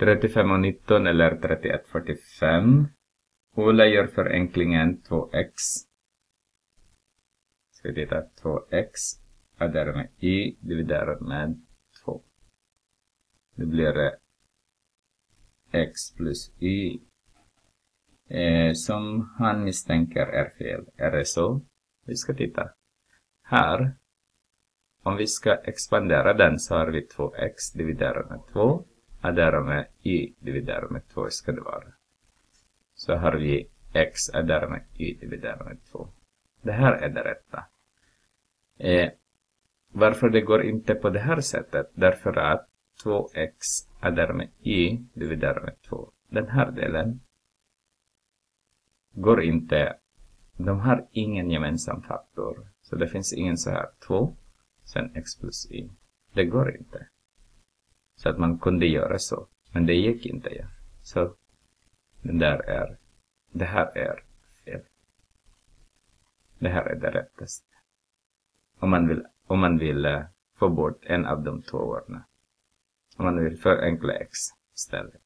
35 och 19 eller 31, 45. Ola gör förenklingen 2x. Ska vi titta, 2x adderar med y dividerat med 2. Det blir det x plus y. Eh, som han misstänker är fel. Är det så? Vi ska titta. Här, om vi ska expandera den så har vi 2x dividerat med 2 är därmed y dividerat med 2 ska det vara. Så har vi x är därmed y dividerat med 2. Det här är det rätta. Eh, varför det går inte på det här sättet? Därför att 2x är därmed y dividerat med 2. Den här delen går inte, de har ingen gemensam faktor. Så det finns ingen så här 2, sen x plus y. Det går inte. Så att man kunde göra så. Men det gick inte. Ja. Så den där är, det här är fel. Det här är det rättaste. Om man vill, om man vill eh, få bort en av de två orden. Om man vill förenkla x istället.